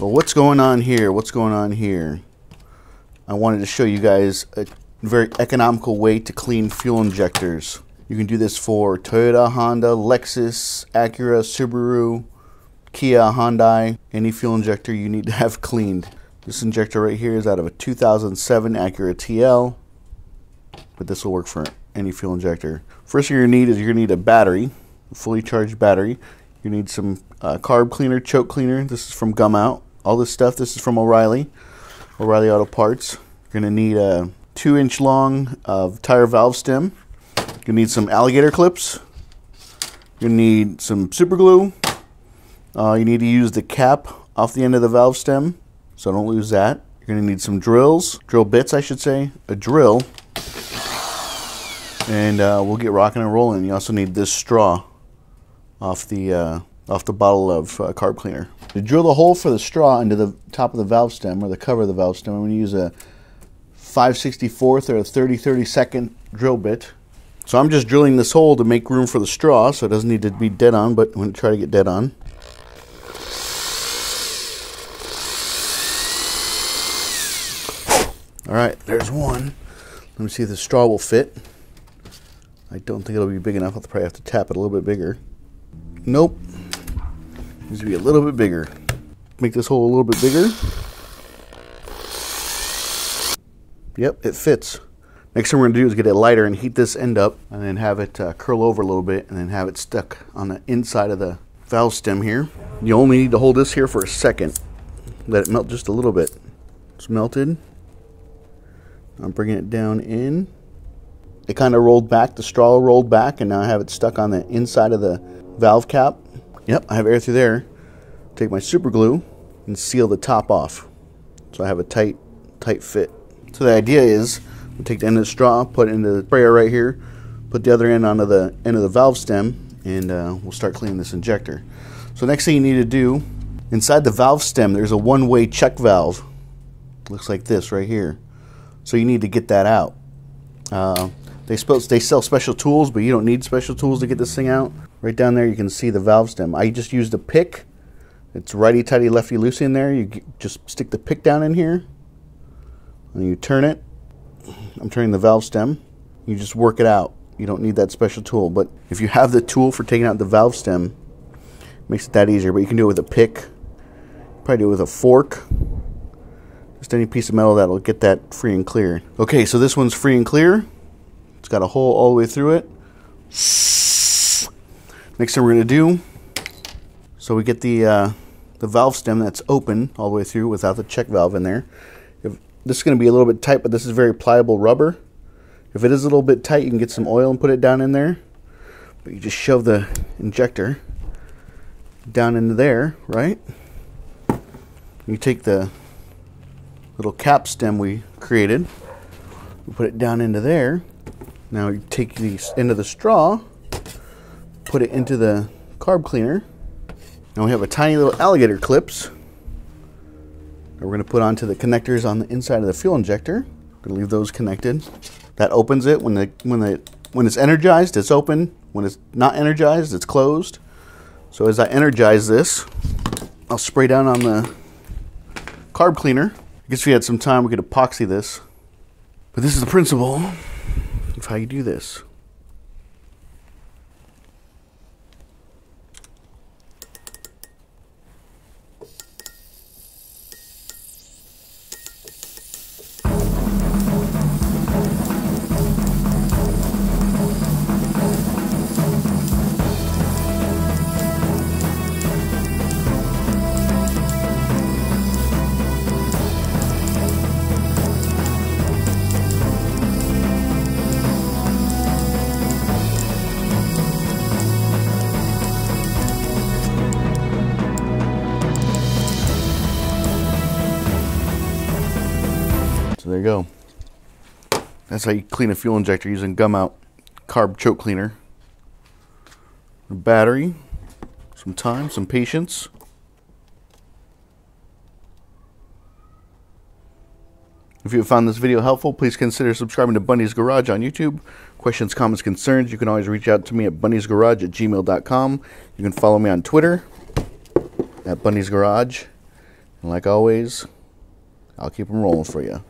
Well, what's going on here? What's going on here? I wanted to show you guys a very economical way to clean fuel injectors. You can do this for Toyota, Honda, Lexus, Acura, Subaru, Kia, Hyundai, any fuel injector you need to have cleaned. This injector right here is out of a 2007 Acura TL, but this will work for any fuel injector. First thing you're to need is you're to need a battery, a fully charged battery. You need some uh, carb cleaner, choke cleaner. This is from Gumout. All this stuff, this is from O'Reilly, O'Reilly Auto Parts. You're to need a two inch long of tire valve stem. To need some alligator clips. To need some super glue. Uh, you need to use the cap off the end of the valve stem, so don't lose that. You're to need some drills, drill bits, I should say, a drill, and uh, we'll get rocking and rolling. You also need this straw off the uh, off the bottle of uh, carb cleaner. To drill the hole for the straw into the top of the valve stem or the cover of the valve stem, I'm going to use a 5 64th or a 30 32nd drill bit. So I'm just drilling this hole to make room for the straw, so it doesn't need to be dead on, but I'm going to try to get dead on. All right, there's one. Let me see if the straw will fit. I don't think it'll be big enough. I'll probably have to tap it a little bit bigger. Nope. Needs to be a little bit bigger. Make this hole a little bit bigger. Yep, it fits. Next thing we're going to do is get it lighter and heat this end up and then have it uh, curl over a little bit and then have it stuck on the inside of the valve stem here. You only need to hold this here for a second. Let it melt just a little bit. It's melted. I'm bringing it down in. It kind of rolled back, the straw rolled back, and now I have it stuck on the inside of the valve cap. Yep, I have air through there. Take my super glue and seal the top off. So I have a tight, tight fit. So the idea is, take the end of the straw, put it into the sprayer right here, put the other end onto the end of the valve stem, and uh, we'll start cleaning this injector. So next thing you need to do, inside the valve stem, there's a one-way check valve. Looks like this right here. So you need to get that out. Uh, they, supposed, they sell special tools, but you don't need special tools to get this thing out. Right down there you can see the valve stem. I just used a pick. It's righty-tighty, lefty-loosey in there. You just stick the pick down in here, and you turn it. I'm turning the valve stem. You just work it out. You don't need that special tool. But if you have the tool for taking out the valve stem, it makes it that easier. But you can do it with a pick. Probably do it with a fork. Just any piece of metal that'll get that free and clear. Okay, so this one's free and clear. It's got a hole all the way through it. Next thing we're to do, so we get the uh, the valve stem that's open all the way through without the check valve in there. If, this is going to be a little bit tight, but this is very pliable rubber. If it is a little bit tight, you can get some oil and put it down in there. But you just shove the injector down into there, right? You take the little cap stem we created, we put it down into there. Now you take the end of the straw, put it into the carb cleaner. Now we have a tiny little alligator clips that we're going to put onto the connectors on the inside of the fuel injector. We're to leave those connected. That opens it when the when the when it's energized, it's open. When it's not energized, it's closed. So as I energize this, I'll spray down on the carb cleaner. I guess if we had some time, we could epoxy this. But this is the principle how you do this. You go. That's how you clean a fuel injector using Gumout carb choke cleaner. A battery, some time, some patience. If you found this video helpful, please consider subscribing to Bundy's Garage on YouTube. Questions, comments, concerns, you can always reach out to me at bundy'sgarage at gmail.com. You can follow me on Twitter at Bundy's Garage. And like always, I'll keep them rolling for you.